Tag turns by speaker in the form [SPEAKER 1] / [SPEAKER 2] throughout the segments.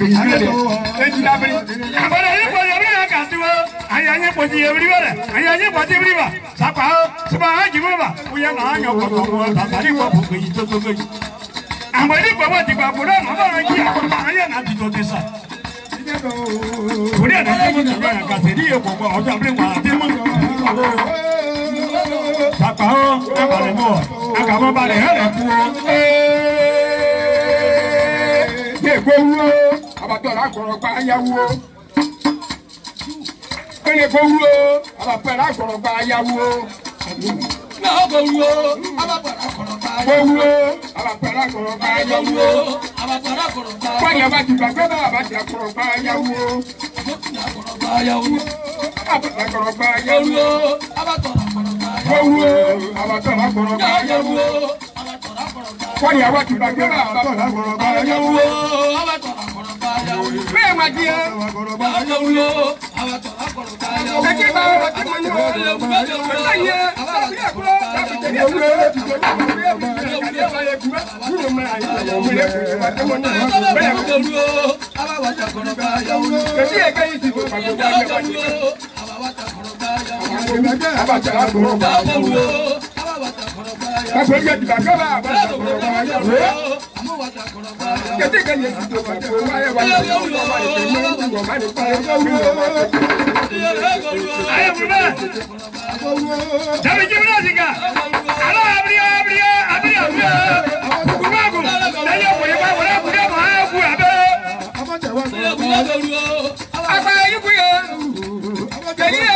[SPEAKER 1] Abada yi kpɔdi ebi yɛ kasi wo, ayi anyi kpɔdi ebiri wo dɛ, ayi anyi kpɔdi ebiri wa, sapa o, sapa ha jimi wa, o yɛ na anyɔ kɔkɔ wo, tasari kɔ koko yi to togo yi. Amadi kpɔ wo ti ko dɛ, mɔgɔ yɛ yi akɔta, ayɛ na ti to ti sa. O de yɛ na ti mo ti yɛ kasi di yɛ kɔkɔ, ɔjɔ abiri wa ti mo. Sapa o, abalẹ̀ mọ̀, akamọ̀ balẹ̀ hɛrɛ ku o.
[SPEAKER 2] Yé gbowó, abatọ̀ la gbọ̀rọ̀ gba ayáwó. Kéde gbowó, abatọ̀ la gbọ̀rọ̀ gba ayáwó.
[SPEAKER 3] náà gbowó abapara kọ̀rọ̀ ká
[SPEAKER 2] Gbowó, abatọ̀ la gbọ̀rọ̀ gba ayáwó.
[SPEAKER 3] gbowó abapara kọ̀rọ̀ ká
[SPEAKER 2] Wọ́n yẹ bá ti gbàgbé bá abatọ̀ la gbọ̀rọ̀ gba ayáwó.
[SPEAKER 3] kọ̀rọ̀ ká yàwó
[SPEAKER 2] Abatọ̀ la gbọ̀rọ̀ gba ayáwó.
[SPEAKER 3] gbowó abatara kọ̀rọ̀ ká
[SPEAKER 2] Gbowó, abatọ̀ la gbọ̀rọ̀ gba
[SPEAKER 3] náà
[SPEAKER 2] ayáwó.
[SPEAKER 3] gbowó abatara kọ̀rọ̀ ká
[SPEAKER 2] Wọ́n yẹ bá ti gbàgbé bá abatọ̀ la gbọ̀rọ̀ gba ayáwó. Bẹ́ẹ̀ ma di ẹ́.
[SPEAKER 3] náà gbowó abatara kọ̀rọ̀ ká yàwó
[SPEAKER 2] Kẹ́kẹ́ bá wọn ti mọ̀ ní wọn. Bẹ́ẹ̀ yẹ, àbí ẹ̀kọ́, àbí tẹ̀lé ewúro, ìjọba ìjọba ìjọba ìjọba ìjọba kúrò mọ́ àyè ìjọba ìjọba ìjọba bẹ́ẹ̀
[SPEAKER 3] kọ̀rọ̀ ká
[SPEAKER 2] Kẹ́kẹ́ yẹ kẹ́yìn ti fò pàgọ́ bá yẹ
[SPEAKER 3] kọ̀rọ̀ ká
[SPEAKER 2] bá
[SPEAKER 3] náà gbowó abawata kọ̀rọ̀ ká yàwó
[SPEAKER 2] Pàgọ́ yẹ ti bá àbàtà àgbọ̀rọ̀ bá yẹ
[SPEAKER 3] kọ̀rọ̀ ká
[SPEAKER 2] ti fò pàgọ́ bá yẹ lè tẹ̀lé ọmọ bá lè tẹ̀lé ọmọ
[SPEAKER 1] Ayi mun bɛ? Dabi jimina sika. Ala abiria abiria abiria abiria. Kumaku. Lẹ́yìn òkùnrin bá wọlé kúndé mọ̀ ayé kú abẹ́.
[SPEAKER 2] Àgbà yìí kú yẹ. Kẹ́yìn yẹ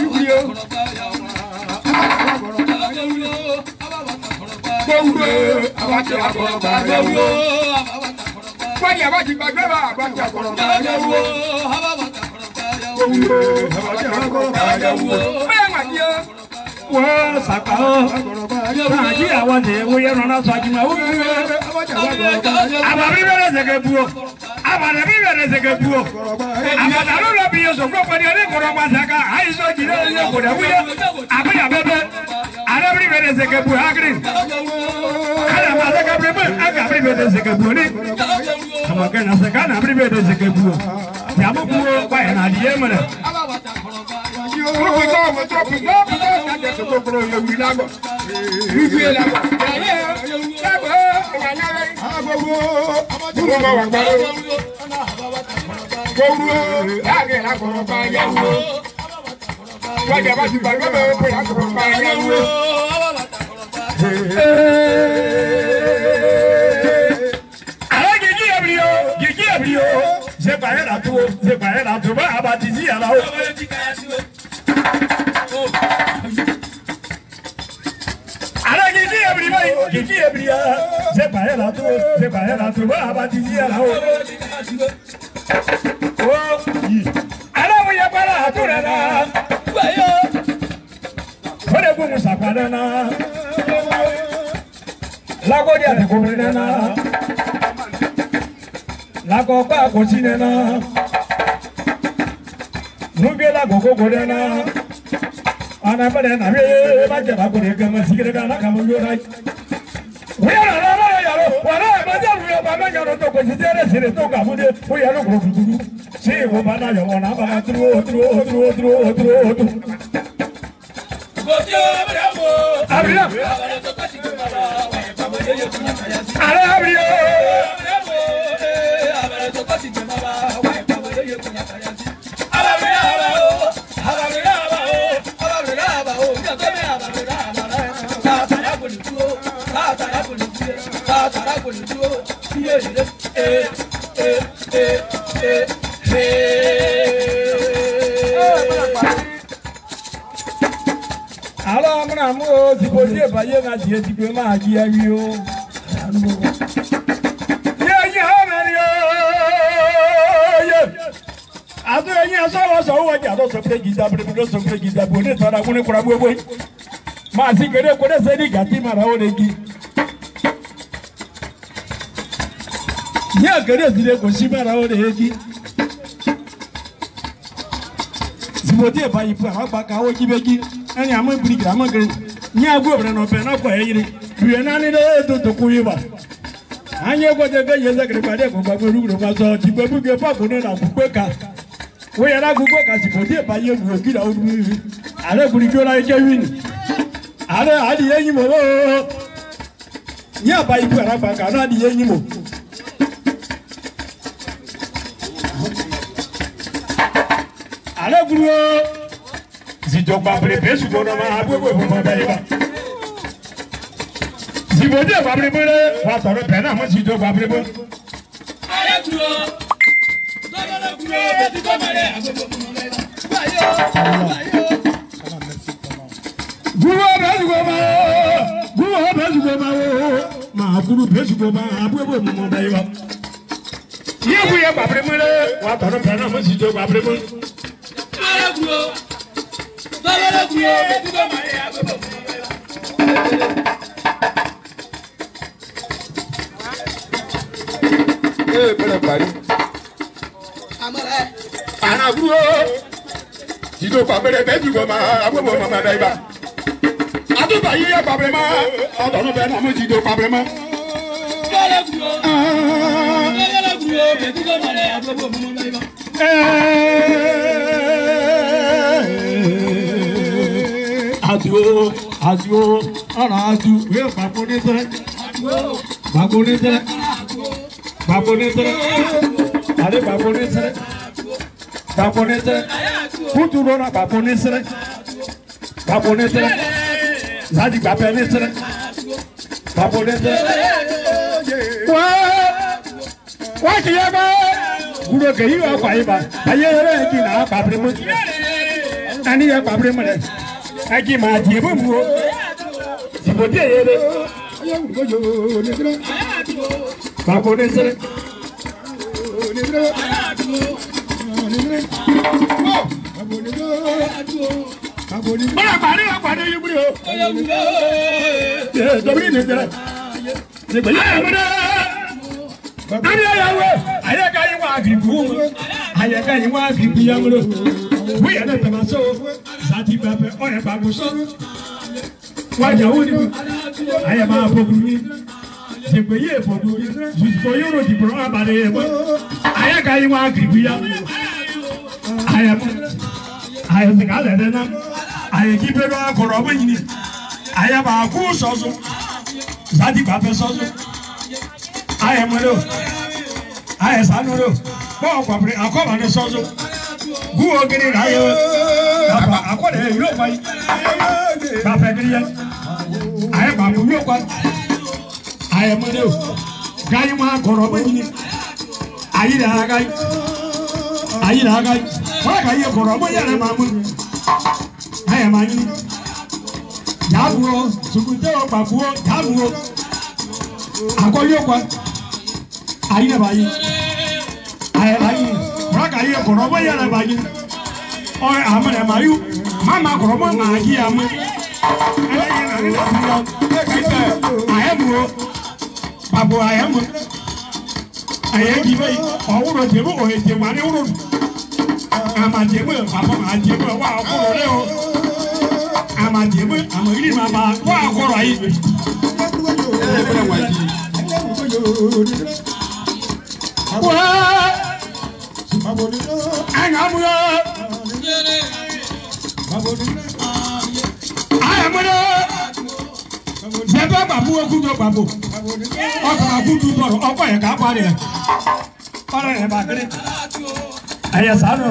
[SPEAKER 2] yìí kú yẹ. Gbowó àbàtà àgbọ̀rọ̀ bá yẹ wò. Wọ́n yẹ bá ti gbàgbé bá àbàtà àgbọ̀rọ̀ bá yẹ wò. Gbowó àbàtà àgbọ̀rọ̀ bá yẹ wò. Bẹ́ẹ̀ mà di ẹ́.
[SPEAKER 1] Wọ́n sàkà ó. Sàkí àwọn tẹ̀ wọ́n yẹ nọ́nà sọ àjùmọ̀ wọ́n. Àbàbí bẹ̀rẹ̀ sẹ̀kẹ̀ bu o. Àbàdàbí bẹ̀rẹ̀ sẹ̀kẹ̀ bu o. Àbàdà ló lọ bí yẹ sọ̀gbọ́n pẹ̀lú ẹni kọ̀rọ̀ pa sàkà. Àyíṣọ́ jìnnà ẹni kò dẹ̀ wúyẹ. Àbẹ̀yà bẹ́bẹ́. Àdàbí bẹ̀rẹ̀ sẹ̀kẹ̀ bu hakiri. Àdàbà sẹ̀kẹ̀ bu ebe. Àgàbí bẹ̀rẹ̀ sẹ̀kẹ̀ bu ni. Kàmọ̀kẹ́ na sẹ̀kẹ̀ ànàbí bẹ̀rẹ̀ sẹ̀kẹ̀ bu o. Yàmú bu o báyìí nà adìyẹ mọ̀nà.
[SPEAKER 2] Gbogbo tó ọmọ tó kù tó kù tó kájẹ tó tó kúrò yẹ wí lágbọ̀. Wíwí ẹ̀ lágbọ̀. Gbogbo gbogbo ma wà gbàgbọ́. Gbogbo láàárín lágbọ̀rọ̀ bá yẹ wò. Wájà bá ti lágbọ̀rọ̀ bá.
[SPEAKER 1] Ebiri ba gigi ebiri ya. Se pare la tu o, se pare la tu ba abatizi ala o. O yi. Ale wo ye para atura na. O de bu musa para na. Lagodi kobiri na. lakɔkɔ akosi nena nuge la koko ko nena ana bɛrɛ na be ma jaba ko de kama sigire ka na kama yora o yɛrɛ la ma yɛrɛ wala ma ja mu ba ma yɛrɛ to ko si tere sire to ka mu de o yɛrɛ ko tutu si o ba na yɔ na ba na turu o turu o turu o turu o turu o turu abiya ale abiya alo amuna mu o ti ko die ba ye na die ti pe ma ji awi o. Ye ye ha me ni o ye adu ye so wo so wo ja do so pe gita bre do so pe gita bo ne tara mu ne kura bo bo ma si kere ko de se ni gati ma ra o de gi ye kere si de ko si ma ra o de gi sibodi eba yi fu agba ka o ji be gi ẹni àmọ́ ìbìrì gíga mọ́ gẹ̀rẹ́. Ní agbó obìnrin náà bẹ̀rẹ̀ náà kọ̀ ẹ́ yìí tuye nani de to to kuyi ba anye ko je ke yeze kre pade ko ba gberu gberu ma so ti gbebu ge pa ko na ku pe ka. Wo yara ku pe ka si ko die ba ye wu ki da uru mi are guri jo la je win are adi ye yin mo lo nya ba ibu su ko na ma agbegbe fun ma ba ye ba zibode gbabere mere wa tọrọ bẹẹ náà do gbabere mo.
[SPEAKER 3] Ayé dúró, lọ́wọ́lọ́ dúró, bẹ́ẹ̀ ti kọ́ mọ́lẹ̀. Àgbẹ̀bọ̀ mọ́ lẹ́yìn. Báyọ̀, báyọ̀.
[SPEAKER 1] Gúrú ọbẹ̀ ṣùgbọ́ ma o, gúrú ọbẹ̀ ṣùgbọ́ ma o, màá gúrú bẹ̀ ṣùgbọ́ ma abúlé mi mọ̀ bẹ́ẹ̀ yọ. Yé bu yẹ gbabere mere wa tọrọ bẹẹ náà mo ti do gbabere mo.
[SPEAKER 3] Ayé dúró, lọ́wọ́lọ́ dúró, bẹ́ẹ̀ ti kọ́ mọ́lẹ̀ àgbẹ̀bọ̀ mọ́ lẹ́yìn.
[SPEAKER 2] ee bẹ̀rẹ̀ parí.
[SPEAKER 3] Àmọ́lẹ̀.
[SPEAKER 2] Àná dúró. Tìjọ pàmẹ́rẹ́ bẹ́ẹ̀ jùlọ máa agbébọn máa máa dá ibà. Àdúgbò yìí yẹ pàmẹ́ mọ́. Ọ̀dọ́nù bẹ́ẹ̀ náà mo do pàmẹ́ mọ́.
[SPEAKER 3] Lọ́wọ́lọ́ dúró, lọ́wọ́lọ́ dúró, bẹ́ẹ̀ ti kọ́ mọ́lẹ̀ àgbẹ̀bọ̀ mọ́ lẹ́yìn.
[SPEAKER 1] Adio, adio, ọ̀rọ̀ adu, wíwẹ̀ pàpọ̀ ní tẹ́lẹ̀, pàpọ̀ ní tẹ́lẹ̀, pàpọ̀ ní tẹ́lẹ̀, àdé pàpọ̀ ní tẹ́lẹ̀, pàpọ̀ ní tẹ́lẹ̀, kútu lọ́nà pàpọ̀ ní tẹ́lẹ̀, pàpọ̀ ní tẹ́lẹ̀, zadi gbàpẹ́ ní tẹ́lẹ̀, pàpọ̀ wá kì í yẹ bá. Wúlò kèyí wà fà yín bá, ayé yẹrẹ yẹn kì í nà á pàpẹ́ mọ́, aji ma die bo mu o sibo die ye de
[SPEAKER 2] Ayé wùdó yóò ní kílẹ̀.
[SPEAKER 1] ba ko ne sere
[SPEAKER 2] Ní kílẹ̀. Ní kílẹ̀. Àbò ní kílẹ̀. Àbò ní kílẹ̀.
[SPEAKER 1] bala pare wa pare yi buri o ye dobri ne sere ne gbe ya mo de ani ya we aye ka yi wa agri bu. Aye ka yi wa agri bu ya mo do de tama so zati pepe o ye ba ma Jẹ̀gbẹ́ yé fọ̀dù jùsùkọ̀ yóò rò dìbò abalẹ̀ yẹ mọ́. Ayé ka yi wa agri bu ya. Ayé mọ́ ayé sika lẹ dẹ nam ayé kí pé lọ́wọ́ kọ̀rọ̀ ọmọ yìí ni ayé bá kú sọ́sọ́ zadi bá fẹ́ sọ́sọ́ ayé mọ́ lọ ayé sanu rà yẹ bàbá akọ́dẹ̀ yẹ yóò fa yìí bàbá kiri yẹ ayé bá kú yóò fa ayé mọ́ lọ gáyé mọ́ kọ̀rọ̀ ọmọ yìí ni. Ayé dẹ̀ ha gáyé. Ayi na aga wọ́n ka yẹ kọ̀rọ̀ ọmọ yẹrẹ máa mú ayẹ máa yín yàgùrọ̀ sùkùtẹ́ ọ̀ pàfùwọ̀ yàgùrọ̀ akọ́yọ̀ kọ́. Ayi na bá yín. Ayẹ bá yín. Wọ́n ka yẹ yú má máa kọ̀rọ̀ ọmọ máa yí àmú ẹ yẹ nàní lọ́kùn yọ ayẹ mú o ayẹ mú ayẹ kì í bẹ́ẹ̀ ọ̀wúrọ̀ tèmú òye tèmú àní wúrọ̀ amadiemu papa amadiemu wa akɔrɔ lɛ o. Amadiemu amayiri ma ba wa akɔrɔ ayi
[SPEAKER 2] Ayé bẹ̀rẹ̀ wà jí.
[SPEAKER 1] Yɛ bɛbɛ babu okudo babu. Ɔkɔ akudu tɔrɔ ɔkɔ yɛ k'a kpari yɛ ɔlɔ yɛ ba kiri. Ɛyɛ sanu.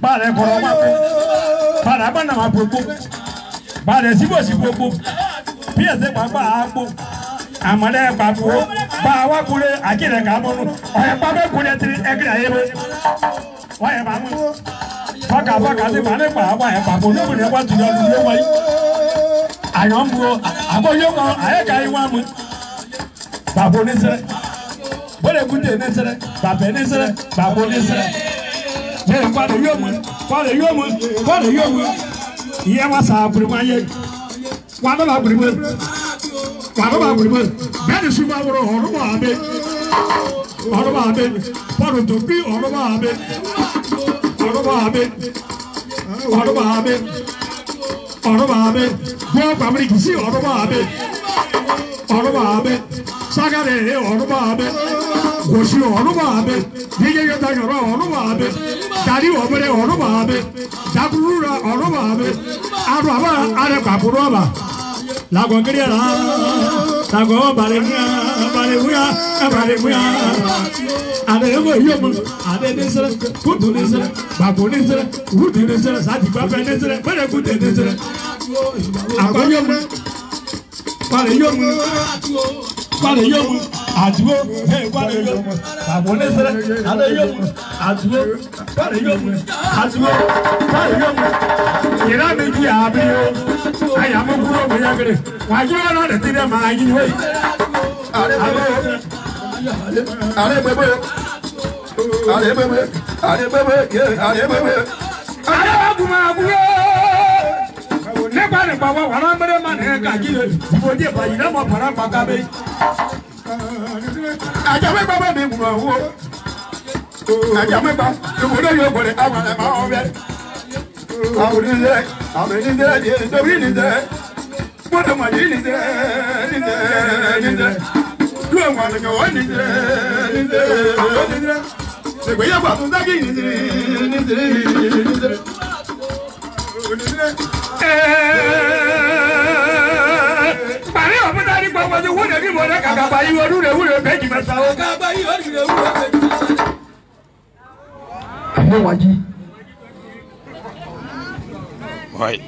[SPEAKER 1] Baara kɔrɔ ma ko baara ma nama gbogbo. Baara yɛ sibo si gbogbo. Piyɛsɛ gbagba agbo amalɛ gbagbo bawa kule akilɛ kamɔnu ɔyɛ kpabɛ kule tiri ɛkiri ayɛ bɛ wɔyɛ ba mu fɔka fɔka ti ba ne kpa aba yɛ gbagbo numu ne wa tu yɔ lu yɛ wa yi ayɔnbuo akoyo kɔ ayɛ ka yi wa mu ne srɛ bole kute ne srɛ babɛ ne srɛ gbagbo ne srɛ ne kɔle yɔ mu. Kɔle yɔ mu. Kɔle yɔ mu. Iye wa sa akuruma ye wa ne la akuruma wàlúwà wùdìmọ bẹ́ẹ̀ni sùnmọ wúrọ ọrùbọ abẹ ọrùbọ abẹ pọnù tó bí abẹ ọrùbọ abẹ ọrùbọ abẹ gbọ pàmìlì kìsì ọrùbọ abẹ sagare ọrùbọ abẹ gosi ọrùbọ abẹ yíyẹyẹ danyọrọ ọrùbọ abẹ dadi ọbẹrẹ ọrùbọ abẹ dakurura ọrùbọ abẹ adu aba arẹ kakuru ọba lagọgiri la lagọ balẹwuya balẹwuya balẹwuya ale ego yomu ale nesere kutu nesere bako nesere wuti nesere sadigbagbẹ nesere pẹlẹkute nesere akọyomu kwale yomu kwale yomu aduwo hey kwale yomu bako nesere ale yomu aduwo kwale yomu aduwo kwale yomu yìrá mi di àbí o àyàmú kúrò bóyá kiri wàjú wọn náà lè ti dẹ́ màá yí wéyí.
[SPEAKER 2] Ale bebe, ale bebe, ale bebe, ale bebe.
[SPEAKER 1] ale b'a kuma kúrò ne k'a ne kpawọ wàrà mẹrẹ ma ne ka jí le ìbòdì ìbà yìí lẹ́mọ̀ fara pa ká bẹ.
[SPEAKER 2] Àjàmẹ́ bàbá mi mú àwọn. Àjàmẹ́ bá ìwúlò yóò bọ̀lẹ̀ àwọn ẹ̀ máa ń bẹ̀. Àwọn oníṣẹ́, yìí níṣẹ́. Mọ́tò màdì níṣẹ́, níṣẹ́, níṣẹ́. Lu àwọn àlejò wọ́n níṣẹ́, níṣẹ́, níṣẹ́. Ìgbéyàwó àtúndákì níṣẹ́, níṣẹ́, níṣẹ́.
[SPEAKER 1] Bàrí ọ̀fun náà ní gbogbo ti wúlò ní mọ̀lẹ́ kàkà bá yí wọlé wúlò méjì mẹ́ta o.
[SPEAKER 3] Kaba yi o dire wu o.
[SPEAKER 2] Àwọn wájú.
[SPEAKER 4] Right.